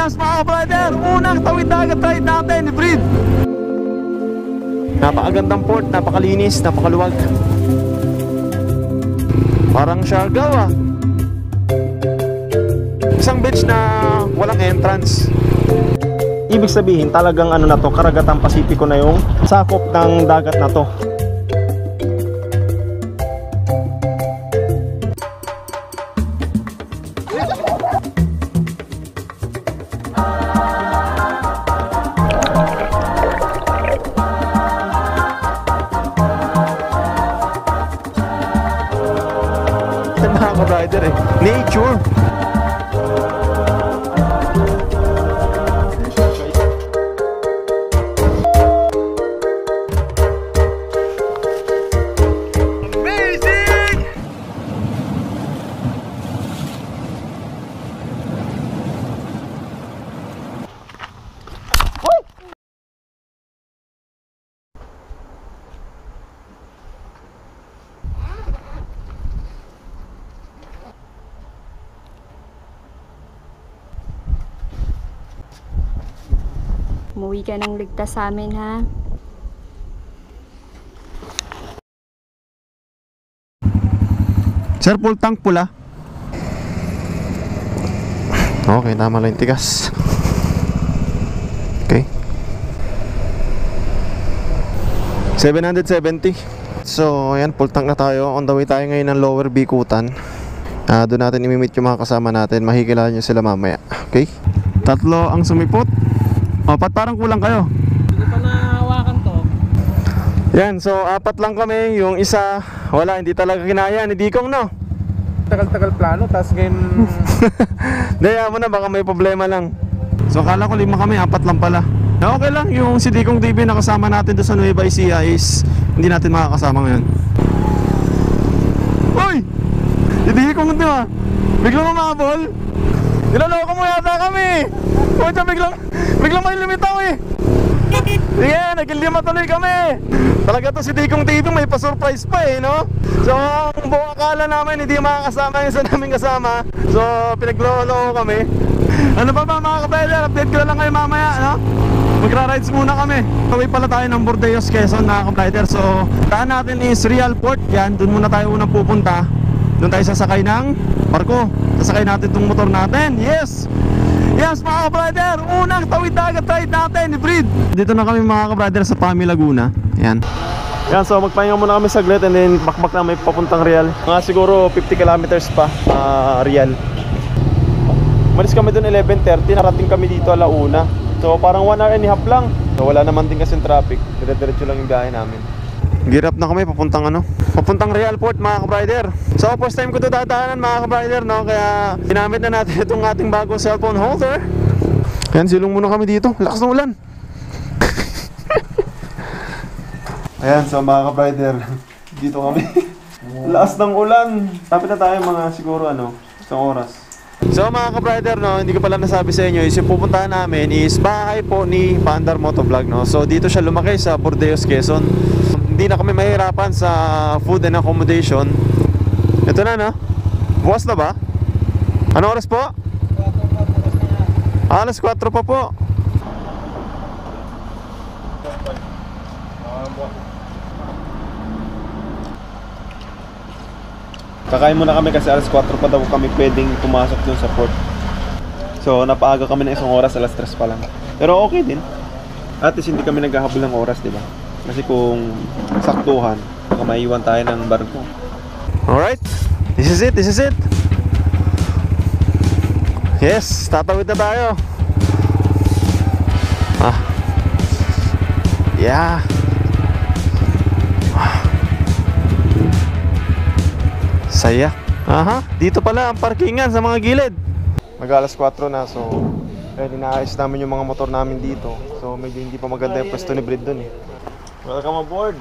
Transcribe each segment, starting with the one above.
Yes mga brother, unang tawid dagat ride natin Brid. Napakagandang port, napakalinis, napakaluwag. Parang Siargao ah. Isang beach na walang entrance. Ibig sabihin talagang ano na to, karagatan Pasipiko na yung sakop ng dagat na to. Eh. Umuwi ka ng ligtas sa amin, ha? Sir, full tank pula. Okay, tama lang yung tigas. Okay. 770. So, ayan, full tank na tayo. On the way tayo ngayon ng Lower Bikutan. Ah, doon natin imimit yung mga kasama natin. Makikilala nyo sila mamaya. Okay? Tatlo ang sumipot. O, pat parang kulang kayo? Hindi pa nahawakan to. Yan, so apat lang kami. Yung isa, wala, hindi talaga kinaya ni Dikong, no? Tagal-tagal plano, tapos ngayon... Daya mo na, baka may problema lang. So akala ko lima kami, apat lang pala. Na okay lang, yung si Dikong TV na kasama natin doon sa Nueva Ecija is hindi natin makakasama ngayon. Uy! Si Dikong di ba? Biglang umabol. Nilaloko mo yata kami. Pucha, biglang, biglang may lumitaw eh. Sige, nagkilima tuloy kami. Talaga to si Dikong TV, may pa-surprise pa eh, no? So, ang buong akala namin hindi makakasama yung isa namin kasama. So, pinaglolo kami. Ano pa ba mga kapatid? Update ko lang kayo mamaya, no? Magra-rides muna kami. Kaway pala tayo ng Bordeos, Quezon, mga kapatid. So, daan natin is Real Port. Yan, dun muna tayo unang pupunta. Doon tayo sasakay ng barko. Sasakay natin tong motor natin. Yes! Yes mga ka-brother, unang tawid dagat ride natin ni Brid. Dito na kami mga ka-brother sa Pami Laguna. Yan. Yan, so magpahinga muna kami saglit and then bakbak na may papuntang Real. Mga siguro 50 kilometers pa, uh, Real. Malis kami doon 11.30, narating kami dito alauna. So parang 1 hour and a half lang. So wala naman din kasi traffic, dire-diretso lang yung biyahe namin. Gear up na kami papuntang ano, papuntang Real Port mga ka-rider. So first time ko to dadaanan mga ka-rider no, kaya ginamit na natin itong ating bagong cellphone holder. Yan, silong muna kami dito. Lakas ng ulan. Ayan, so mga ka-rider, dito kami. Lakas ng ulan. Tapit na tayo mga siguro ano, isang oras. So mga ka-rider, no, hindi ko pala nasabi sa inyo, is yung pupuntahan namin is bahay po ni Pandar Motovlog. No? So dito siya lumaki sa Bordeos, Quezon. Hindi na kami mahirapan sa food and accommodation. Ito na, no? Bukas na ba? Ano oras po? Alas 4 pa po. Kakain muna kami kasi alas 4 pa daw kami pwedeng pumasok dun sa port. So, napaaga kami ng isang oras, alas 3 pa lang. Pero okay din. At least hindi kami naghahabol ng oras, di ba? Kasi kung saktuhan, baka maiwan tayo ng barko. Alright, this is it, this is it. Yes, tatawid na tayo. Ah. Yeah. Saya. Aha, dito pala ang parkingan sa mga gilid. Mag alas 4 na, so eh, inaayos namin yung mga motor namin dito. So medyo hindi pa maganda yung pwesto ni Brid dun eh. Welcome aboard!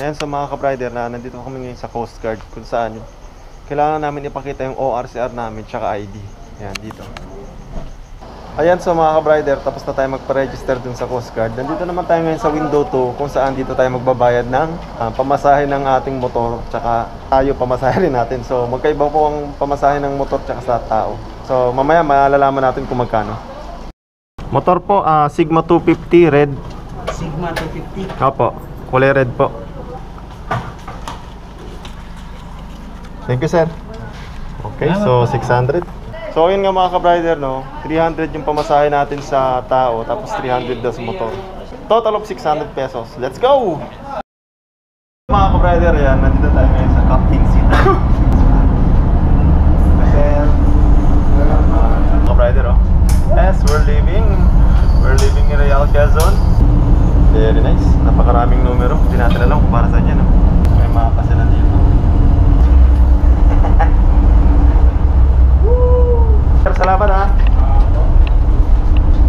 Ayan sa mga kaprider na nandito kami ngayon sa Coast Guard kung saan kailangan namin ipakita yung ORCR namin tsaka ID. Ayan, dito. Ayan so mga kabrider, tapos na tayo magpa-register dun sa Coast Guard. Nandito naman tayo ngayon sa window 2 kung saan dito tayo magbabayad ng ah, pamasahe ng ating motor tsaka tayo pamasahe rin natin. So magkaiba po ang pamasahe ng motor tsaka sa tao. So mamaya malalaman natin kung magkano. Motor po, ah, Sigma 250 red. Sigma 250. Opo, kulay red po. Thank you, sir. Okay, so 600. So, yun nga mga ka-brider, no? 300 yung pamasahe natin sa tao, tapos 300 daw sa motor. Total of 600 pesos. Let's go! Mga ka-brider, yan. Nandito tayo ngayon sa captain seat. Sir. Mga ka-brider, oh. Yes, we're leaving. We're leaving in Real Quezon. Very nice. Napakaraming numero. Hindi natin alam kung para saan yan. No? May mapa sila dito. Sir, salamat ha.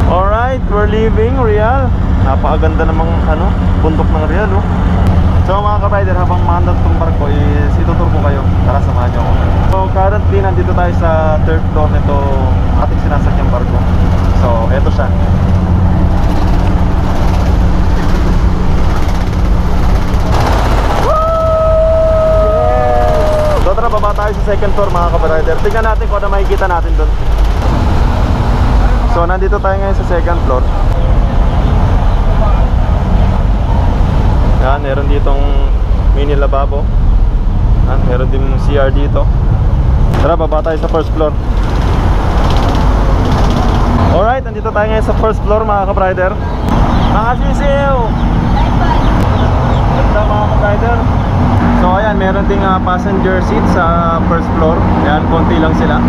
Alright, we're leaving Real. Napakaganda namang ano, bundok ng Real. Oh. So mga ka-rider, habang maandat tong barko is itutur ko kayo. Tara, samahan niyo ako. So currently, nandito tayo sa third floor nito ating sinasakyang barko. So, eto siya. So tara, baba tayo sa second floor mga kaparider. Tingnan natin kung ano makikita natin doon. So nandito tayo ngayon sa second floor. Yan, meron ditong mini lababo. Yan, meron din CR dito. Tara, baba tayo sa first floor. Alright, nandito tayo ngayon sa first floor mga kaparider. Mga sisiw! Ganda mga ka-rider. So ayan, meron ding ah, passenger seat sa first floor. Ayan, konti lang sila.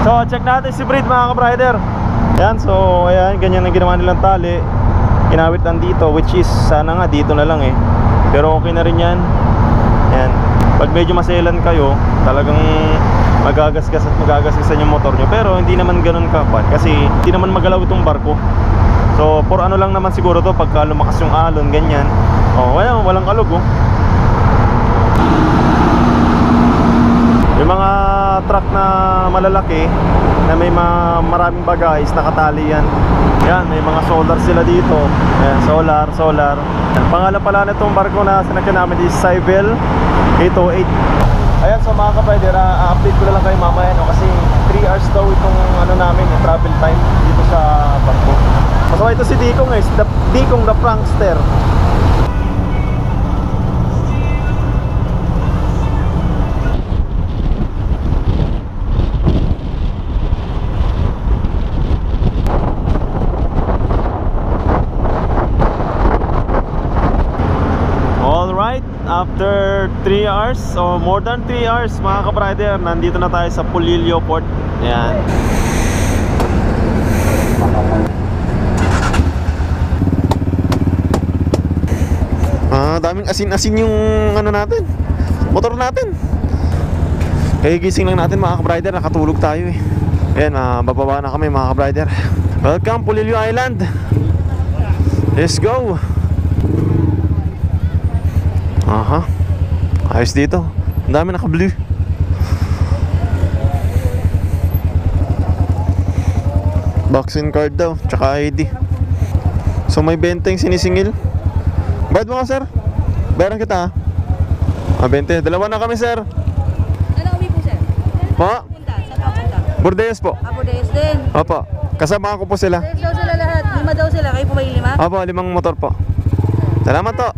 So check natin si Breed mga ka-rider. Ayan, so ayan, ganyan ang ginawa nilang tali. Kinawit lang dito, which is sana nga dito na lang eh. Pero okay na rin yan. Ayan. Pag medyo maselan kayo, talagang magagasgas at magagasgasan yung motor nyo. Pero hindi naman ganun kapan kasi hindi naman magalaw itong barko. So, for ano lang naman siguro to pagka lumakas yung alon, ganyan. Oh, wala, walang kalog oh. Yung mga truck na malalaki na may mga maraming bagay is nakatali yan. Yan, may mga solar sila dito. Ayan, solar, solar. Ang pangalan pala nitong barko na sinakyan namin is Cybel 808. Ayan, so mga kapwede, uh, update ko na lang kayo mamaya no, kasi 3 hours daw itong ano namin, yung travel time dito sa barko. So ito si Dikong guys, the, Dikong the prankster. Alright, after 3 hours o more than 3 hours mga kaprider, nandito na tayo sa Pulilio Port. Ayan. Ah, daming asin-asin yung ano natin. Motor natin. Kaya gising lang natin mga kaprider, nakatulog tayo eh. Ayan, ah, bababa na kami mga kaprider. Welcome Pulilio Island. Let's go. Aha. Ayos dito. Ang dami naka-blue. Vaccine card daw, tsaka ID. So may benta yung sinisingil. Bayad mo ka, sir? Bayaran kita, ha? Ah, 20. Dalawa na kami, sir. Ano uwi po, sir? Pa? Bordeaux po. Apo Days din. Opo. Kasama ko po sila. Days daw sila lahat. Lima daw sila. Kayo po yung lima? Opo, limang motor po. Salamat to.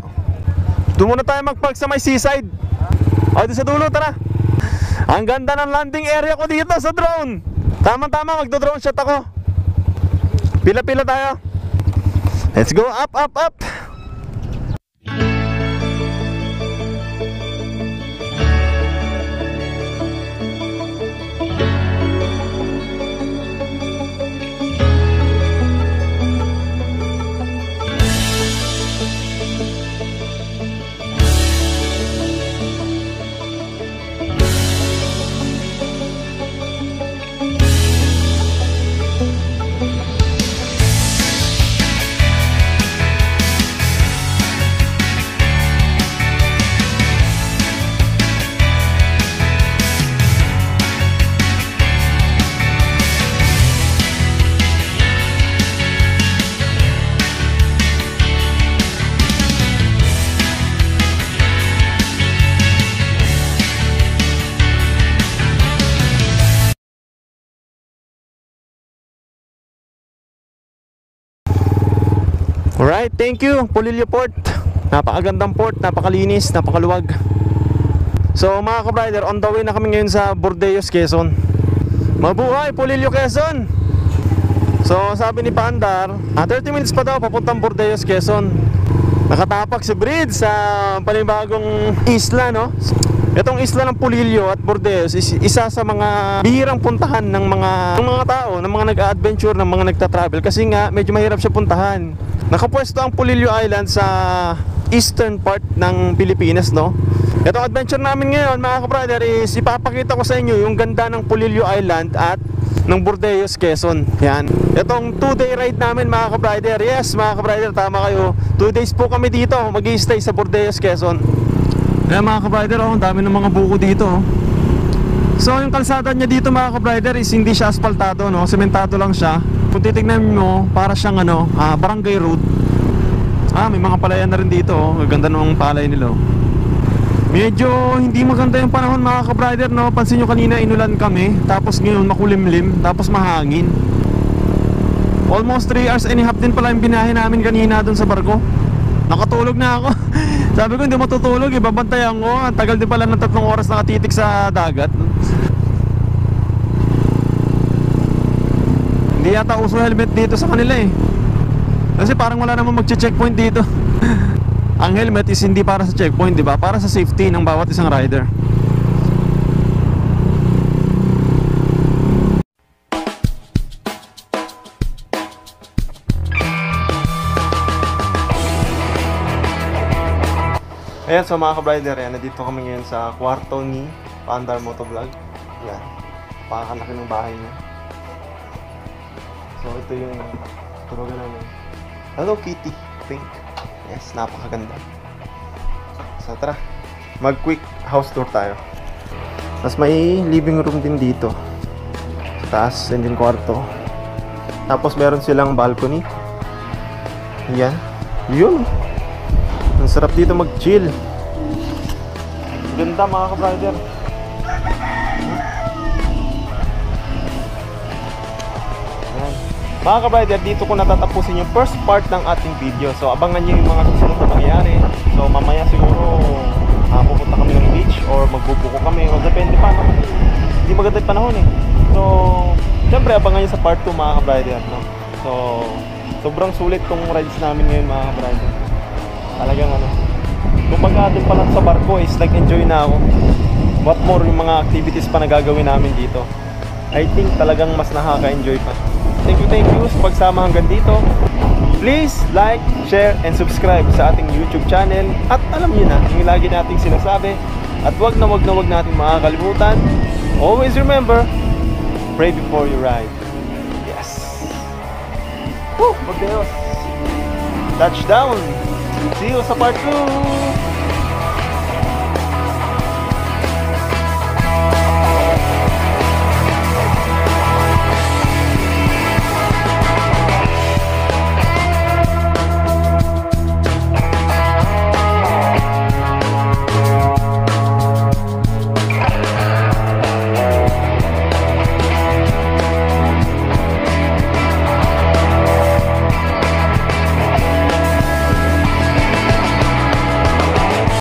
Doon muna tayo mag-park sa may seaside. O, doon sa dulo, tara. Ang ganda ng landing area ko dito sa drone. Tama-tama, magdo-drone shot ako. Pila-pila tayo. Let's go up, up, up. Alright, thank you Pulilio Port. Napakagandang port, napakalinis, napakaluwag. So mga kabrider, on the way na kami ngayon sa Bordeos, Quezon. Mabuhay, Pulilio, Quezon! So sabi ni Pandar, ah, 30 minutes pa daw papuntang Bordeos, Quezon. Nakatapak si Brid sa panibagong isla, no? Itong isla ng Pulilio at Bordeos is isa sa mga bihirang puntahan ng mga ng mga tao, ng mga nag-adventure, ng mga nagta-travel. Kasi nga medyo mahirap siya puntahan. Nakapwesto ang Pulilio Island sa eastern part ng Pilipinas, no? Itong adventure namin ngayon, mga kabrother, is ipapakita ko sa inyo yung ganda ng Pulilio Island at ng Bordeos, Quezon. Yan. Itong 2-day ride namin mga kabrider. Yes, mga kabrider, tama kayo. 2 days po kami dito. mag stay sa Bordeos, Quezon. Yan mga kabrider, oh, ang dami ng mga buko dito. oh. So yung kalsada niya dito mga kabrider is hindi siya asfaltado, no? Sementado lang siya. Kung titignan mo, para siyang ano, ah, barangay road. Ah, may mga palayan na rin dito. Oh. Gaganda ng palay nila. oh. Medyo hindi maganda yung panahon mga kabrider no Pansin nyo kanina inulan kami Tapos ngayon makulimlim Tapos mahangin Almost 3 hours and a half din pala yung binahe namin kanina dun sa barko Nakatulog na ako Sabi ko hindi matutulog Ibabantayan ko Ang tagal din pala ng tatlong oras nakatitik sa dagat Hindi yata uso helmet dito sa kanila eh Kasi parang wala namang magche-checkpoint dito ang helmet is hindi para sa checkpoint, di ba? Para sa safety ng bawat isang rider. Ayan, so mga ka-rider, yan, nandito kami ngayon sa kwarto ni Pandar Motovlog. Yan, pakalaki ng bahay niya. So ito yung turugan namin. Hello Kitty, pink. Yes, napakaganda. So tara, mag quick house tour tayo. Tapos may living room din dito. Sa taas, and din kwarto. Tapos meron silang balcony. Yan. Yun. Ang sarap dito mag-chill. Ganda mga ka-brother. Mga ka-brother, dito ko natatapusin yung first part ng ating video. So, abangan nyo yung mga susunod na mangyari. So, mamaya siguro ah, pupunta kami ng beach or magbubuko kami. O, depende pa naman. Hindi maganda yung panahon eh. So, syempre, abangan nyo sa part 2 mga ka-brother. No? So, sobrang sulit tong rides namin ngayon mga ka-brother. Talagang ano. Kumbaga doon pa lang sa barko is nag-enjoy na ako. What more yung mga activities pa na gagawin namin dito. I think talagang mas nakaka-enjoy pa. Thank you, thank you sa pagsama hanggang dito. Please like, share, and subscribe sa ating YouTube channel. At alam niyo na, yung lagi nating sinasabi. At wag na wag na wag natin makakalimutan. Always remember, pray before you ride. Yes. Woo! Bordeos. Touchdown! See you sa part 2!